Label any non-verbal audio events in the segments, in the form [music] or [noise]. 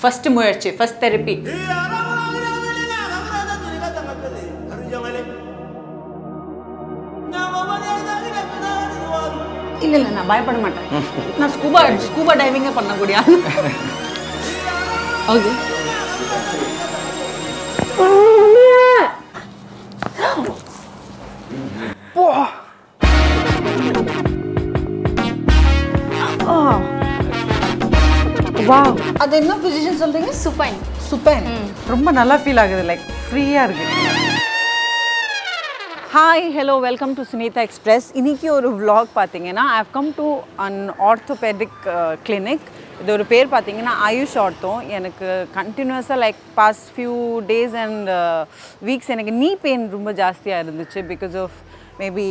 First முயற்சி first therapy இல்ல இல்ல நான் பயப்பட மாட்டேன். நான் ஸ்கூபா ஸ்கூபா டைவிங்கே பண்ணக்கூடிய ஓகே. வா அது என்ன பொசிஷன் சொல்றீங்க? சுப்பைன் சூப்பர் ரொம்ப நல்லா ஃபீல் ஆகுது லைக் ஃப்ரீயாக இருக்கு. Hi hello welcome to Sunitha express இன்னைக்கு ஒரு vlog பார்த்தீங்கன்னா I have come to an orthopaedic clinic இது ஒரு பேர் பார்த்தீங்கன்னா ஆயுஷ் ஆர்த்தோ எனக்கு கண்டினியூஸாக like past few days and weeks எனக்கு நீ பெயின் ரொம்ப ஜாஸ்தியாக இருந்துச்சு பிகாஸ் ஆஃப் மேபி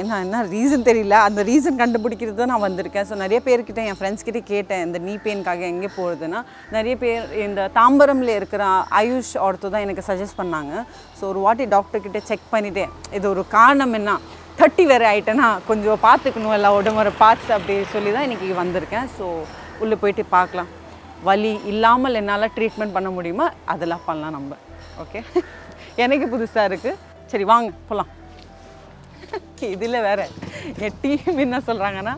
என்ன என்ன ரீசன் தெரியல. அந்த ரீசன் கண்டுபிடிக்கிறது தான் நான் வந்திருக்கேன். ஸோ நிறைய பேர்கிட்ட என் ஃப்ரெண்ட்ஸ்கிட்ட கேட்டேன் இந்த நீ பெயின்காக எங்கே போகிறதுன்னா நிறைய பேர் இந்த தாம்பரமில் இருக்கிற ஆயுஷ் ஆர்த்தோ தான் எனக்கு சஜஸ்ட் பண்ணாங்க. ஸோ ஒரு வாட்டி டாக்டர்கிட்ட செக் பண்ணிட்டேன். இது ஒரு காரணம் என்ன? தேர்ட்டி வேறு ஆயிட்டேன்னா கொஞ்சம் பார்த்துக்கணும் எல்லா உடம்புற பார்த்து அப்படி சொல்லி தான் இன்றைக்கி வந்திருக்கேன். ஸோ உள்ளே போயிட்டு பார்க்கலாம். வலி இல்லாமல் என்னால் ட்ரீட்மெண்ட் பண்ண முடியுமா? அதெல்லாம் பண்ணலாம் நம்ம. ஓகே [laughs] எனக்கு புதுசாக இருக்குது சரி வாங்க போகலாம் இதில் வேற. என் டீம் என்ன சொல்கிறாங்கன்னா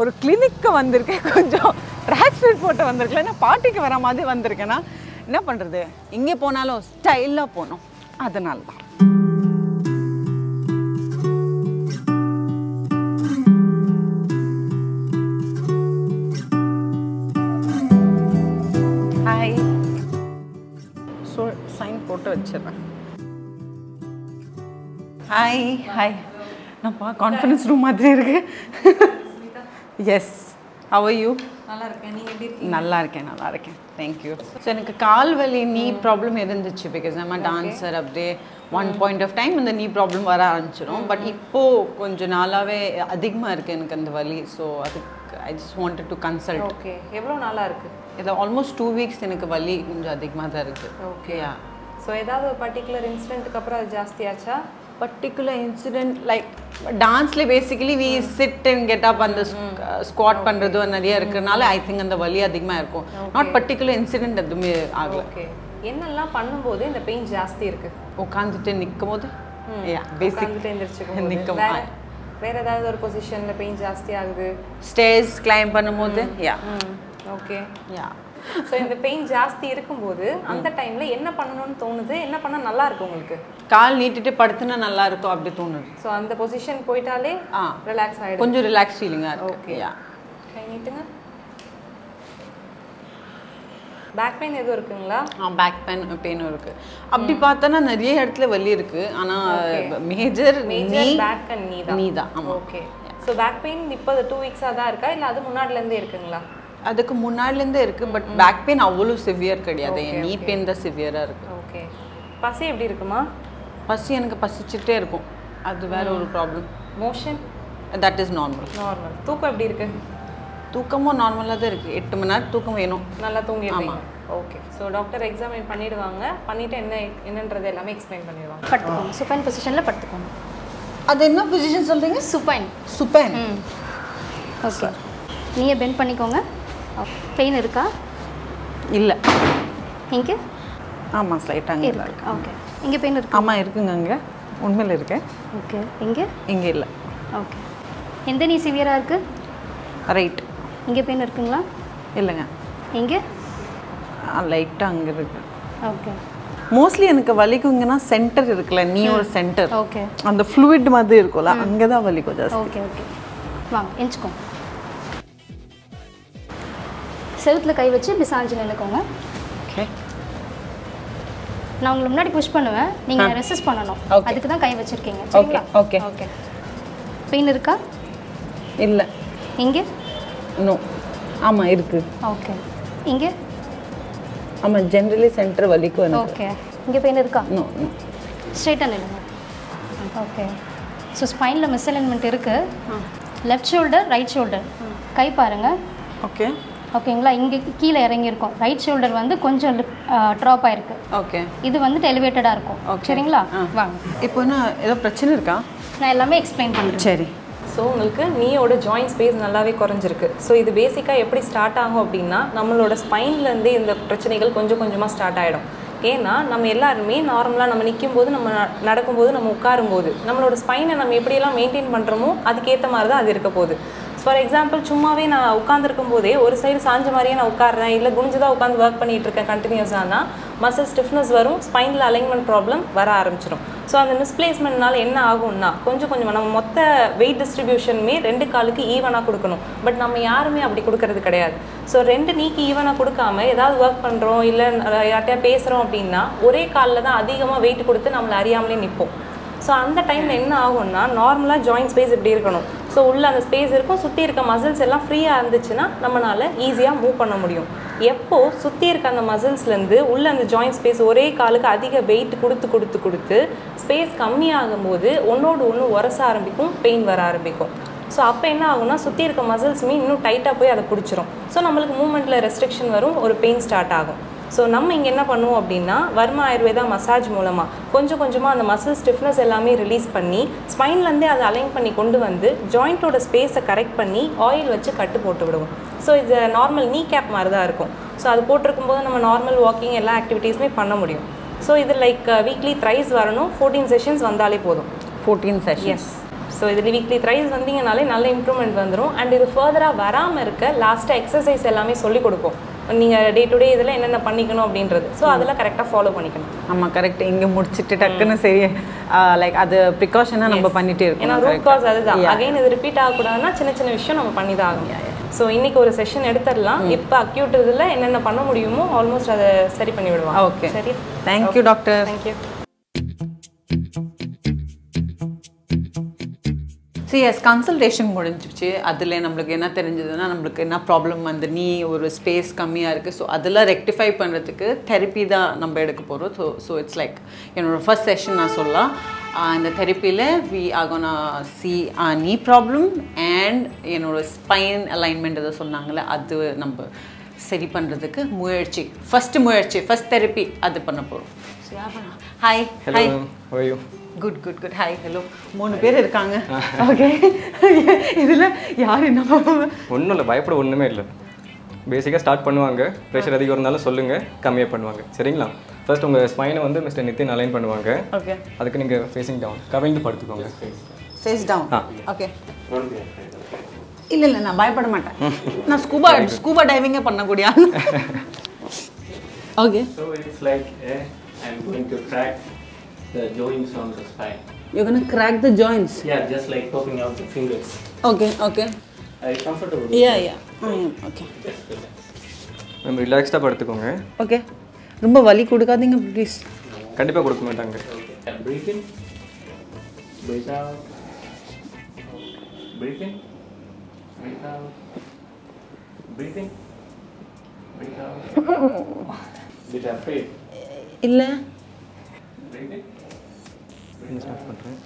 ஒரு கிளினிக்கு வந்திருக்கேன். கொஞ்சம் ட்ராக் சூட் போட்டு வந்திருக்கல என்ன பார்ட்டிக்கு வர மாதிரி வந்திருக்கேன்னா என்ன பண்ணுறது எங்கே போனாலும் ஸ்டைலாக போகணும். அதனால தான் ஹாய் ஹாய் நான்ப்பா கான்ஃபரன்ஸ் ரூம் மாதிரி இருக்கு. எஸ் ஹவ் யூ நல்லா இருக்கேன் நீங்க எப்படி இருக்கீங்க? நல்லா இருக்கேன் நல்லா இருக்கேன் தேங்க்யூ ஸோ எனக்கு கால் வலி நீ ப்ராப்ளம் இருந்துச்சு பிகாஸ் நம்ம டான்ஸர் அப்படியே ஒன் பாயிண்ட் ஆஃப் டைம் இந்த நீ ப்ராப்ளம் வர ஆரம்பிச்சிடும் பட் இப்போது கொஞ்சம் நாளாகவே அதிகமாக இருக்குது எனக்கு அந்த வலி. ஸோ அதுக்கு I just wanted to consult okay எவ்வளோ நாளா இருக்கு? இது ஆல்மோஸ்ட் டூ வீக்ஸ் எனக்கு வலி கொஞ்சம் அதிகமாக தான் இருக்குது ஓகே ஸோ ஏதாவது பர்டிகுலர் இன்சிடென்ட்டுக்கு அப்புறம் அது ஜாஸ்தியாச்சா? Particular incident like டான்ஸ்ல basically we sit and get up அந்த ஸ்குவாட் பண்ணுறது நிறைய இருக்கிறனால ஐ திங்க் அந்த வலி அதிகமாக இருக்கும். நாட் பர்டிகுலர் இன்சிடென்ட் எதுவுமே ஆகல. என்னெல்லாம் பண்ணும்போது இந்த பெயின் ஜாஸ்தி இருக்கு? உட்காந்துட்டு நிற்கும் போது பேசிக் உட்காந்துட்டு எந்திரிச்சுக்கும் நிற்கும் வேற ஏதாவது ஒரு பொசிஷன்ல பெயின் ஜாஸ்தி ஆகுது? ஸ்டேஜ் கிளைம் பண்ணும்போது? யா ஓகே யா ஸோ இந்த பெயின் ஜாஸ்தி இருக்கும்போது அந்த டைம்ல என்ன பண்ணணும்னு தோணுது? என்ன பண்ணா நல்லா இருக்கு உங்களுக்கு? கால் நீட்டிட்டு படுத்துனா நல்லா இருக்கும் அப்படி தோணுது. ஸோ அந்த பொசிஷன் போயிட்டாலே ஆ. ரிலாக்ஸ் ஆயிடும். கொஞ்சம் ரிலாக்ஸ் ஃபீலிங்காக. யா கை நீட்டுங்க. பேக் பெயின் எதுவும் இருக்குங்களா? ஆ பேக் பெயின் பெயினும் இருக்கு. அப்படி பார்த்தோன்னா நிறைய இடத்துல வலி இருக்கு. ஆனா மேஜர் மேஜர் பேக் அண்ட் நீ தான். நீ தான். ஓகே ஸோ பேக் பெயின் இப்போ டூ வீக்ஸாக தான் இருக்கா? இல்லை அது முன்னாடில இருந்தே இருக்குங்களா? அதுக்கு முன்னாடிலேருந்தே இருக்கு பட் பேக் பெயின் அவ்வளோ சிவியர் கிடையாது. என் நீ பெயின் தான் சிவியராக இருக்கு. ஓகே பசி எப்படி இருக்குமா? பசி எனக்கு பசிச்சுட்டே இருக்கும். அது வேற ஒரு problem motion that is normal normal தூக்கம் எப்படி இருக்கு? தூக்கமும் நார்மலாக தான் இருக்கு. எட்டு மணி நேரம் தூக்கம் வேணும். நல்லா தூங்கிடுவீங்க ஓகே ஸோ டாக்டர் எக்ஸாமின் பண்ணிடுவாங்க. பண்ணிட்டு என்ன என்னன்றது எல்லாமே எக்ஸ்பிளைன் பண்ணிடுவாங்க. படுத்துக்கோங்க. சுப்பைன் பொசிஷனில் படுத்துக்கோங்க. அது என்ன பொசிஷன் சொல்றீங்க? சுப்பைன் சுப்பேன் ம். ஓகே நீங்கள் பெண்ட் பண்ணிக்கோங்க. பெயின் இருக்கா? இல்லை. இங்கே? ஆமாம் ஸ்லைட்டாக இருக்கு. ஓகே இங்கே பெயின் இருக்கா? ஆமாம் இருக்குங்க அங்கே. உண்மையில் இருக்கேன் ஓகே இங்கே? இங்கே இல்லை. ஓகே எந்த நீ சிவியராக இருக்குது ரைட் இங்கே பெயின் இருக்குங்களா? இல்லைங்க. இங்கே? லைட்டாக அங்கே இருக்கு. ஓகே மோஸ்ட்லி எனக்கு வலிக்குங்கன்னா சென்டர் இருக்குல்ல நீ ஒரு சென்டர் ஓகே அந்த ஃப்ளூயிட் மாதிரி இருக்கும்ல அங்கே தான் வலிக்கும் ஜாஸ்தி. ஓகே ஓகே வாங்க எஞ்சிக்கோங்க செவுத்தில் கை வச்சு இப்படி சாஞ்சு நின்றுக்கோங்க ஓகே நான் உங்களை முன்னாடி புஷ் பண்ணுவேன். நீங்கள் ரெசிஸ்ட் பண்ணணும். அதுக்கு தான் கை வச்சுருக்கீங்க. ஓகே ஓகே ஓகே பெயின் இருக்கா? இல்லை. இங்கே? நோ ஆமாம் இருக்கு. ஓகே இங்கே? ஆமாம் ஜென்ரலி சென்டர் வலிக்கும் எனக்கு. ஓகே இங்கே பெயின் இருக்கா? நோ நோ ஸ்ட்ரைட்டாக நில்லுங்க. ஓகே ஸோ ஸ்பைனில் மிஸ்அலைன்மெண்ட் இருக்குது லெஃப்ட் ஷோல்டர் ரைட் ஷோல்டர் கை பாருங்கள் ஓகே ஓகேங்களா? இங்கே கீழே இறங்கியிருக்கும். ரைட் ஷோல்டர் வந்து கொஞ்சம் ட்ராப் ஆயிருக்கு. ஓகே இது வந்துட்டு எலிவேட்டடாக இருக்கும். சரிங்களா. வாங்க இப்போ என்ன ஏதோ பிரச்சனை இருக்கா? நான் எல்லாமே எக்ஸ்பிளைன் பண்ணுறேன் சரி. ஸோ உங்களுக்கு நீயோட ஜாயிண்ட் ஸ்பேஸ் நல்லாவே குறைஞ்சிருக்கு. ஸோ இது பேசிக்காக எப்படி ஸ்டார்ட் ஆகும் அப்படின்னா நம்மளோட ஸ்பைன்லேருந்து இந்த பிரச்சனைகள் கொஞ்சம் கொஞ்சமாக ஸ்டார்ட் ஆகிடும் ஏன்னா நம்ம எல்லாருமே நார்மலாக நம்ம நிற்கும் போது நம்ம ந- நடக்கும்போது நம்ம உட்காரும்போது நம்மளோட ஸ்பைனை நம்ம எப்படியெல்லாம் மெயின்டைன் பண்ணுறோமோ அதுக்கேற்ற மாதிரி தான் அது இருக்க போகுது. ஃபார் எக்ஸாம்பிள் சும்மாவே நான் உட்காந்துருக்கும் போதே ஒரு சைடு சாஞ்ச மாதிரியே நான் உட்காடுறேன் இல்லை குனிஞ்சு தான் உட்காந்து ஒர்க் பண்ணிட்டு இருக்கேன் கண்டினியூஸானா மசில் ஸ்டிஃப்னஸ் வரும் ஸ்பைனில் அலைன்மெண்ட் ப்ராப்ளம் வர ஆரம்பிச்சிடும் ஸோ அந்த மிஸ்பிளேஸ்மெண்ட்னால என்ன ஆகும்னா கொஞ்சம் கொஞ்சமாக நம்ம மொத்த வெயிட் டிஸ்ட்ரிபியூஷனுமே ரெண்டு காலுக்கு ஈவனாக கொடுக்கணும். பட் நம்ம யாருமே அப்படி கொடுக்கறது கிடையாது. ஸோ ரெண்டு நீக்கு ஈவனாக கொடுக்காம ஏதாவது ஒர்க் பண்ணுறோம் இல்லை யார்கிட்டயா பேசுகிறோம் அப்படின்னா ஒரே காலில் தான் அதிகமாக வெயிட் கொடுத்து நம்மளை அறியாமலே நிற்போம் ஸோ அந்த டைமில் என்ன ஆகும்னா நார்மலாக ஜாயின்ட் ஸ்பேஸ் இப்படி இருக்கணும். ஸோ உள்ள அந்த ஸ்பேஸ் இருக்கும். சுற்றி இருக்க மசில்ஸ் எல்லாம் ஃப்ரீயாக இருந்துச்சுன்னா நம்மளால் ஈஸியாக மூவ் பண்ண முடியும். எப்போது சுற்றி இருக்க அந்த மசில்ஸ்லேருந்து உள்ள அந்த ஜாயிண்ட் ஸ்பேஸ் ஒரே காலுக்கு அதிக வெயிட் கொடுத்து கொடுத்து கொடுத்து ஸ்பேஸ் கம்மியாகும் போது ஒன்றோடு ஒன்று உரச ஆரம்பிக்கும் பெயின் வர ஆரம்பிக்கும். ஸோ அப்போ என்ன ஆகும்னா சுற்றி இருக்க மசில்ஸுமே இன்னும் டைட்டாக போய் அதை பிடிச்சிரும். ஸோ நம்மளுக்கு மூமெண்ட்டில் ரெஸ்ட்ரிக்ஷன் வரும் ஒரு பெயின் ஸ்டார்ட் ஆகும். ஸோ நம்ம இங்கே என்ன பண்ணுவோம் அப்படின்னா வர்மா ஆயுர்வேதா மசாஜ் மூலமாக கொஞ்சம் கொஞ்சமாக அந்த மசில் ஸ்டிஃப்னஸ் எல்லாமே ரிலீஸ் பண்ணி ஸ்பைன்லேருந்தே அதை அலைன் பண்ணி கொண்டு வந்து ஜாயிண்ட்டோட ஸ்பேஸை கரெக்ட் பண்ணி ஆயில் வச்சு கட்டு போட்டு விடுவோம். ஸோ இது நார்மல் நீ கேப் மாதிரி தான் இருக்கும். ஸோ அது போட்டிருக்கும் போது நம்ம நார்மல் வாக்கிங் எல்லா ஆக்டிவிட்டீஸுமே பண்ண முடியும். ஸோ இது லைக் வீக்லி த்ரைஸ் வரணும் ஃபோர்டீன் செஷன்ஸ் வந்தாலே போதும். ஃபோர்டீன் செஷன் எஸ் ஸோ இதில் வீக்லி த்ரைஸ் வந்தீங்கனாலே நல்ல இம்ப்ரூவ்மெண்ட் வந்துடும் அண்ட் இது ஃபர்தராக வராமல் இருக்க லாஸ்ட்டாக எக்ஸசைஸ் எல்லாமே சொல்லிக் கொடுப்போம் நீங்கள் டே டு டே இதில் என்னென்ன பண்ணிக்கணும் அப்படின்றது. ஸோ அதெல்லாம் கரெக்டாக ஃபாலோ பண்ணிக்கணும். ஆமாம் கரெக்ட் இங்கே முடிச்சிட்டு டக்குன்னு சரி லைக் அது ப்ரிகாஷனாக நம்ம பண்ணிட்டே ஏன்னா இருக்கோம் ரூட் காஸ் அதுதான். அகைன் இது ரிப்பீட் ஆகக்கூடாதுன்னா சின்ன சின்ன விஷயம் நம்ம பண்ணி தான் ஆகணும் ஸோ இன்னைக்கு ஒரு செஷன் எடுத்துடலாம். இப்போ அக்யூட் இதில் என்னென்ன பண்ண முடியுமோ ஆல்மோஸ்ட் அதை சரி பண்ணி விடுவாங்க ஓகே சரி thank you doctor thank you yes consultation முடிஞ்சிச்சு அதில் நம்மளுக்கு என்ன தெரிஞ்சதுன்னா நம்மளுக்கு என்ன ப்ராப்ளம் வந்து நீ ஒரு ஸ்பேஸ் கம்மியாக இருக்குது ஸோ அதெல்லாம் ரெக்டிஃபை பண்ணுறதுக்கு தெரப்பி தான் நம்ம எடுக்க போகிறோம் ஸோ ஸோ இட்ஸ் லைக் என்னோட ஃபர்ஸ்ட் செஷன் நான் சொல்லலாம். இந்த தெரப்பியில் we are gonna see knee problem and என்னோட ஸ்பைன் அலைன்மெண்ட் எதை சொன்னாங்களே அது நம்ம சரி பண்ணுறதுக்கு முயற்சி. ஃபஸ்ட்டு முயற்சி ஃபஸ்ட் தெரப்பி அது பண்ண போகிறோம் hi how you good good good hi hello மூணு பேர் இருக்காங்க. [laughs] ஓகே இதில் யார் என்ன பண்ணுவாங்க ஒன்றும் இல்லை பயப்பட ஒன்றுமே இல்லை. பேசிக்காக ஸ்டார்ட் பண்ணுவாங்க. ப்ரெஷர் அதிகம் இருந்தாலும் சொல்லுங்கள் கம்மியாக பண்ணுவாங்க. சரிங்களா? ஃபர்ஸ்ட் உங்கள் ஸ்பைனை வந்து மிஸ்டர் நித்தின் அலைன் பண்ணுவாங்க. ஓகே அதுக்கு நீங்கள் ஃபேஸிங் டவுன் கவிழ்ந்து படுத்துக்கோங்க. ஃபேஸ் டவுன் ஆ. ஓகே இல்லை இல்லை நான் பயப்பட மாட்டேன். நான் ஸ்கூபா ஸ்கூபா டைவிங்கே பண்ணக்கூடிய okay [laughs] So it's like eh, I'm going to crack the joints on the spine. You can crack the joints Yeah, just like poking out the fingers. Okay okay Are you comfortable? Yeah yeah okay Just relax. Ma'am ரிலாக்ஸ்டாக படுத்துக்கோங்க okay ரொம்ப வலி கொடுக்காதீங்க please கண்டிப்பாக கொடுக்க மாட்டாங்க Okay. Cooking start कर रहे हैं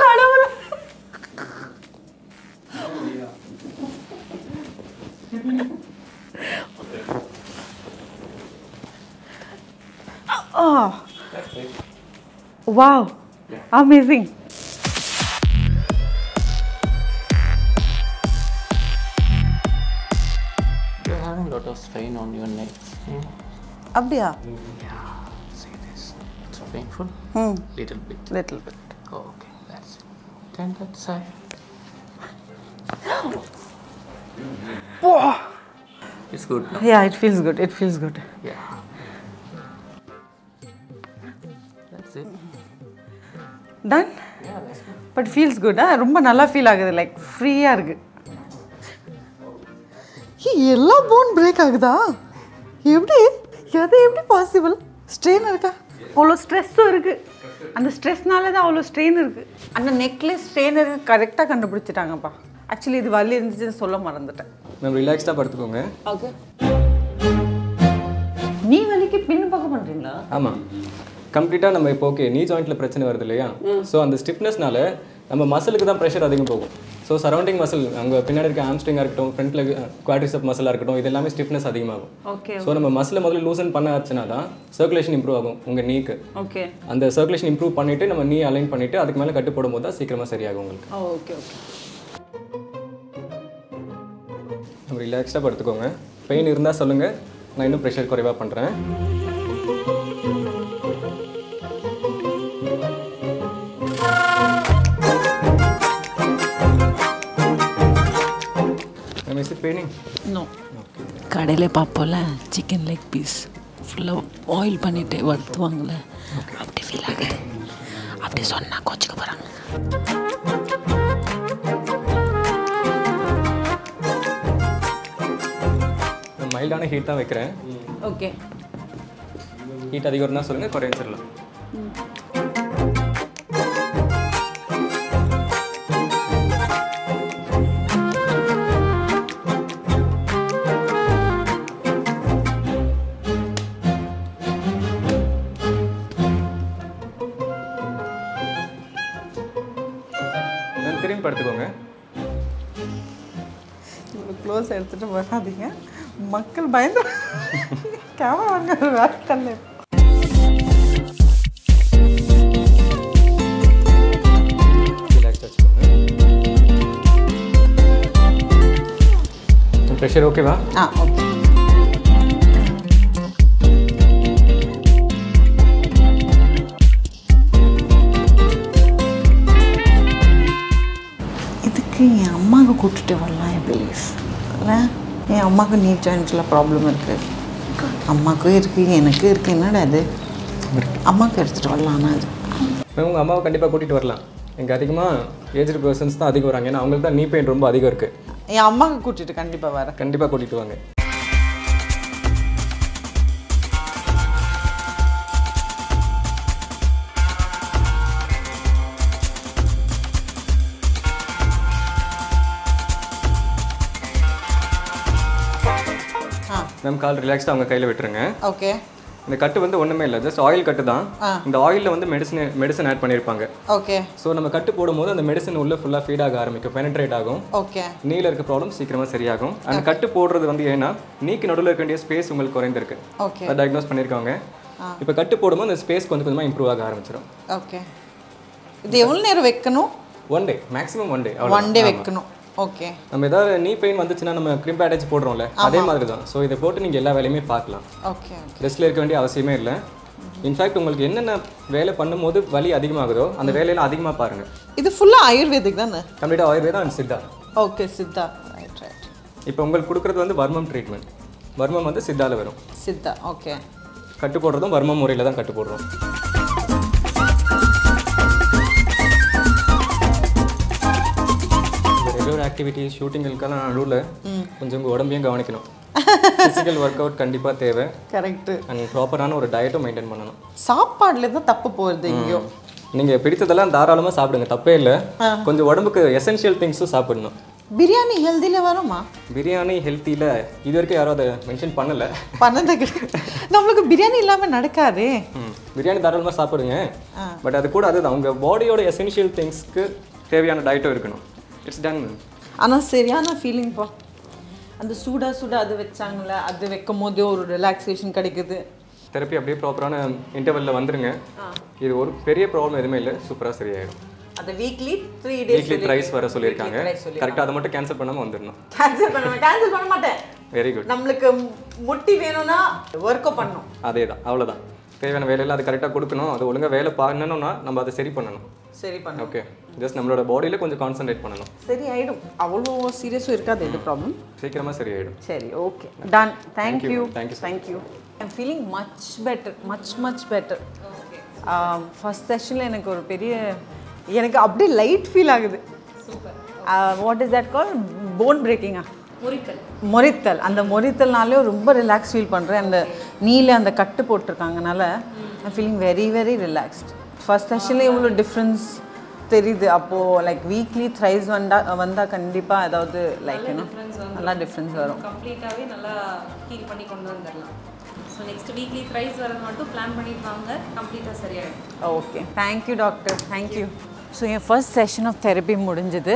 खाना वाला Oh. Wow. Yeah. Amazing. அப்படியா See this. It's painful. Hmm Little bit. Little bit Oh, okay, that's it. Turn that side. [gasps] It's good now. Yeah, it feels good. It feels good. Yeah. That's it. Done? Yeah, that's good. But feels good ரொம்ப நல்லா feel ஆகுது like ஃப்ரீயாக இருக்கு எல்லா phone break ஆகுதா எப்படி அது எப்படி பாசிபிள் ஸ்ட்ரெயின் இருக்கா? அவ்வளோ ஸ்ட்ரெஸ்ஸும் இருக்கு. அந்த ஸ்ட்ரெஸ்னால தான் அவ்வளோ ஸ்ட்ரெயின் இருக்கு. அந்த நெக்லஸ் ஸ்ட்ரெயின் இருக்கு கரெக்டாக கண்டுபிடிச்சிட்டாங்கப்பா. ஆக்சுவலி இது வலி இருந்துச்சுன்னு சொல்ல மறந்துட்டேன். மேம் ரிலாக்ஸ்டாக படுத்துக்கோங்க. ஓகே நீ வலிக்கு பின் பக்கம் பண்ணுறீங்களா ஆமாம் கம்ப்ளீட்டாக நம்ம இப்போ ஓகே நீ ஜாயிண்ட்டில் பிரச்சனை வருது இல்லையா? ஸோ அந்த ஸ்டிஃப்னஸ்னால நம்ம மசிலுக்கு தான் ப்ரெஷர் அதிகம் போகும். ஸோ சரௌண்டிங் மசில் அங்கே பின்னாடி இருக்க ஆம்ஸ்ட்ரிங்காக இருக்கட்டும் ஃப்ரண்ட்டில் குவாட்ரிசப் மசிலாக இருக்கட்டும் இது எல்லாமே ஸ்டிஃப்னஸ் அதிகமாகும். ஓகே ஸோ நம்ம மசிலை முதல்ல லூசன் பண்ண ஆச்சுன்னா தான் சர்க்குலேஷன் இம்ப்ரூவ் ஆகும் உங்கள் நீக்கு ஓகே அந்த சர்க்குலேஷன் இம்ப்ரூவ் பண்ணிவிட்டு நம்ம நீ அலைன் பண்ணிவிட்டு அதுக்கு மேலே கட்டு போடும்போது தான் சீக்கிரமாக சரியாகும் உங்களுக்கு. ஓகே ஓகே நம்ம ரிலாக்ஸ்டாக படுத்துக்கோங்க. பெயின் இருந்தால் சொல்லுங்கள் நான் இன்னும் ப்ரெஷர் குறைவாக பண்ணுறேன் நோ கடையில் பார்ப்போம்ல சிக்கன் லெக் பீஸ் ஃபுல்லாக ஆயில் பண்ணிட்டு வறுத்துவாங்கள்ல அப்படி ஃபீல் ஆகுது. அப்படி சொன்னால் கோச்சிக்க போகிறாங்க நான் மைல்டான ஹீட் தான் வைக்கிறேன். ஓகே ஹீட் அதிகம் இருந்தால் சொல்லுங்கள் குறைஞ்சிடலாம் நான் திரும்பி படுத்துக்கோங்க இவ்வளோ க்ளோஸ் எடுத்துகிட்டு வராதீங்க மக்கள் பயந்து கேமரா வாங்க வேற தள்ள ரிலாக்ஸ் வச்சுக்கோங்க ப்ரெஷர் ஓகேவா ஆ ஓகே இதுக்கு என் அம்மாவுக்கு கூப்பிட்டுட்டு வரலாம் என் ப்ளீஸ் என் அம்மாவுக்கு நீட் ஜாயிண்ட்டில் ப்ராப்ளம் இருக்குது அம்மாவுக்கும் இருக்குது எனக்கு இருக்குது என்னடா அது அம்மாவுக்கு எடுத்துகிட்டு வரலாம்னா அது உங்கள் அம்மாவை கண்டிப்பாக கூட்டிகிட்டு வரலாம். இங்கே அதிகமாக ஏஜ்டு பர்சன்ஸ் தான் அதிகம் வராங்க. ஏன்னா அவங்களுக்கு தான் நீ பெயின் ரொம்ப அதிகம் இருக்குது என் அம்மாவுக்கு கூட்டிகிட்டு கண்டிப்பாக வரேன். கண்டிப்பாக கூட்டிகிட்டு வாங்க. மேம் கால் ரிலாக்ஸ்டாக அவங்க கையில் விட்டுருங்க. ஓகே இந்த கட்டு வந்து ஒன்றுமே இல்லை ஜஸ்ட் ஆயில் கட்டு தான். இந்த ஆயிலில் வந்து மெடிசன் மெடிசன் ஆட் பண்ணியிருப்பாங்க ஓகே ஸோ நம்ம கட்டு போடும்போது அந்த மெடிசன் உள்ள ஃபுல்லாக ஃபீட் ஆக ஆரம்பிக்கும் பெனட்ரேட் ஆகும். ஓகே நீல இருக்க ப்ராப்ளம் சீக்கிரமாக சரியாகும். அந்த கட்டு போடுறது வந்து ஏன்னா நீக்கு நடுவில் இருக்க வேண்டிய ஸ்பேஸ் உங்களுக்கு குறைந்திருக்கு. ஓகே அதை டயக்னோஸ் பண்ணியிருக்காங்க இப்போ கட்டு போடும்போது அந்த ஸ்பேஸ் கொஞ்சம் கொஞ்சமாக இம்ப்ரூவ் ஆக ஆரம்பிச்சிடும் ஓகே இது எவ்வளோ நேரம் வைக்கணும்? One day maximum one day one day வைக்கணும். ஓகே. நம்ம ஏதாவது நீ பெயின் வந்துச்சுன்னா நம்ம க்ரிம் பேண்டேஜ் போடுறோம்ல அதே மாதிரி தான் ஸோ இதை போட்டு நீங்கள் எல்லா வேலையுமே பார்க்கலாம். ஓகே ரெஸ்ட்டில் இருக்க வேண்டிய அவசியமே இல்லை. இன்ஃபேக்ட் உங்களுக்கு என்னென்ன வேலை பண்ணும்போது வலி அதிகமாகுதோ அந்த வேலையெல்லாம் அதிகமாக பாருங்கள் இது ஃபுல்லாக ஆயுர்வேதிக் தானே? கம்ப்ளீட்டாக ஆயுர்வேதம் and Siddha. Okay Siddha. Right right இப்போ உங்களுக்கு கொடுக்குறது வந்து வர்மம் ட்ரீட்மெண்ட் வர்மம் வந்து சித்தால வரும். சித்தா ஓகே. கட்டு போடுறதும் வர்மம் முறையில் தான் கட்டு போடுறோம். ஆக்டிவிட்டி ஷூட்டிங்களுக்கெல்லாம் நடுவில் கொஞ்சம் உங்கள் உடம்பையும் கவனிக்கணும். ஃபிசிக்கல் ஒர்க் அவுட் கண்டிப்பாக தேவை கரெக்டு அண்ட் ப்ராப்பரான ஒரு டயட்டும் மெயின்டைன் பண்ணணும். சாப்பாடுல தான் தப்பு போகுது எங்கேயோ? நீங்கள் பிடித்ததெல்லாம் தாராளமாக சாப்பிடுங்க தப்பே இல்லை. கொஞ்சம் உடம்புக்கு எசென்ஷியல் திங்ஸும் சாப்பிடணும். பிரியாணி ஹெல்தியில் வருமா? பிரியாணி ஹெல்த்தியில் இது வரைக்கும் யாரும் அதை மென்ஷன் பண்ணலை. பண்ணது. நம்மளுக்கு பிரியாணி இல்லாமல் நடக்காது. பிரியாணி தாராளமாக சாப்பிடுங்க. பட் அது கூட அதுதான் உங்கள் பாடியோட எசென்ஷியல் திங்ஸ்க்கு தேவையான டயட்டும் இருக்கணும். இட்ஸ் டன் ஆனால் சரியான ஃபீலிங் பா. அந்த சூடா சூடா அது வச்சாங்களே அது வைக்கும் போதே ஒரு ரிலாக்ஸேஷன் கிடைக்குது. தெரப்பி அப்படியே ப்ராப்பரான இன்டர்வலில் வந்துருங்க. இது ஒரு பெரிய ப்ராப்ளம் எதுவுமே இல்லை. சூப்பராக சரியாயிடும். அது weekly three days weekly thrice வர சொல்லியிருக்காங்க கரெக்டாக அதை மட்டும் கேன்சல் பண்ணாமல் வந்துடணும். கேன்சல் பண்ண கேன்சல் பண்ண மாட்டேன். வெரி குட் நம்மளுக்கு முட்டி வேணும்னா ஒர்க்கோ பண்ணும் அதே தான் அவ்வளோதான் தேவையான வேலையெல்லாம் அது கரெக்டாக கொடுக்கணும். அது ஒழுங்காக வேலை பண்ணணும்னா நம்ம அதை சரி பண்ணணும். சரி பண்ண ஓகே ஜஸ்ட் நம்மளோட பாடியில் கொஞ்சம் கான்சென்ட்ரேட் பண்ணணும். சரி ஆயிடும். அவ்வளோ சீரியஸும் இருக்காது இது ப்ராப்ளம் சீக்கிரமாக சரியாயிடும் சரி okay done thank you Thank you, sir. Thank you I'm feeling much better much much better first செஷனில் எனக்கு ஒரு பெரிய எனக்கு அப்படியே லைட் ஃபீல் ஆகுது. What is that call bone பிரேக்கிங்கா முறித்தல் அந்த முறித்தல்னாலே ரொம்ப ரிலாக்ஸ் ஃபீல் பண்ணுறேன் அந்த நீல அந்த கட்டு போட்டிருக்காங்கனால I feeling very very relaxed first செஷனில் இவ்வளோ டிஃப்ரென்ஸ் தெரியுது. அப்போது லைக் வீக்லி த்ரைஸ் வந்தா வந்தால் கண்டிப்பாக ஏதாவது லைக் என்ன நல்லா டிஃப்ரென்ஸ் வரும். கம்ப்ளீட்டாகவே நல்லா ஹீல் பண்ணி கொண்டு வந்துடலாம். ஸோ நெக்ஸ்ட் வீக்லி ப்ரைஸ் வரது மட்டும் பிளான் பண்ணிட்டு வாங்க கம்ப்ளீட்டாக சரியாயிடும் okay thank you doctor thank you so N first session of therapy முடிஞ்சது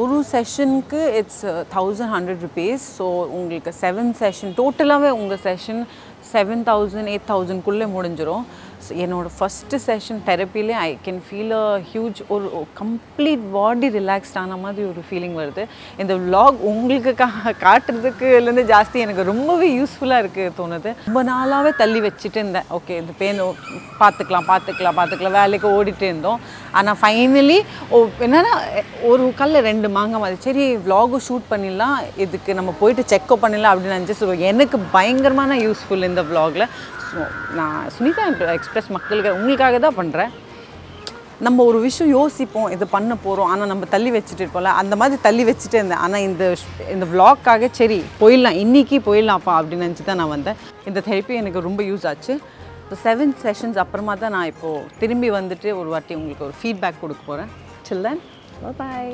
ஒரு செஷனுக்கு it's thousand hundred rupees so உங்களுக்கு செவன் செஷன் டோட்டலாகவே உங்கள் செஷன் செவன் தௌசண்ட் எயிட் தௌசண்ட்குள்ளே முடிஞ்சிடும் என்னோடய first session தெரப்பிலே I can feel a huge ஒரு கம்ப்ளீட் பாடி ரிலாக்ஸ்ட் ஆன மாதிரி ஒரு ஃபீலிங் வருது. இந்த விலாக் உங்களுக்கு கா காட்டுறதுக்குலேருந்து ஜாஸ்தி எனக்கு ரொம்பவே யூஸ்ஃபுல்லாக இருக்குது தோணுது. ரொம்ப நாளாகவே தள்ளி வச்சுட்டு இருந்தேன். ஓகே இந்த பெயின் பார்த்துக்கலாம் பார்த்துக்கலாம் பார்த்துக்கலாம். வேலைக்கு ஓடிட்டு இருந்தோம். ஆனால் ஃபைனலி ஓ என்னென்னா ஒரு கல்ல ரெண்டு மாங்காய் மாதிரி. சரி vlog ஷூட் பண்ணிடலாம். இதுக்கு நம்ம போயிட்டு செக்அப் பண்ணிடலாம் அப்படின்னு நினச்சி சொல்லுவோம் எனக்கு பயங்கரமான யூஸ்ஃபுல் இந்த விலாகில் நான் சுனிதா எக்ஸ்பிரஸ் மக்களுக்கு உங்களுக்காக தான் பண்ணுறேன் நம்ம ஒரு விஷயம் யோசிப்போம் இது பண்ண போகிறோம் ஆனால் நம்ம தள்ளி வச்சுட்டு இருப்போம்ல அந்த மாதிரி தள்ளி வச்சுட்டே இருந்தேன். ஆனால் இந்த இந்த விளாக்காக சரி போயிடலாம் இன்றைக்கி போயிடலாம்ப்பா அப்படின்னு நினச்சி தான் நான் வந்தேன். இந்த தெரப்பி எனக்கு ரொம்ப யூஸ் ஆச்சு. இப்போ செவன் செஷன்ஸ் அப்புறமா தான் நான் இப்போது திரும்பி வந்துட்டு ஒரு வாட்டி உங்களுக்கு ஒரு ஃபீட்பேக் கொடுக்க போகிறேன் சில்லன் பாய்